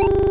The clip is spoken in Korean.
you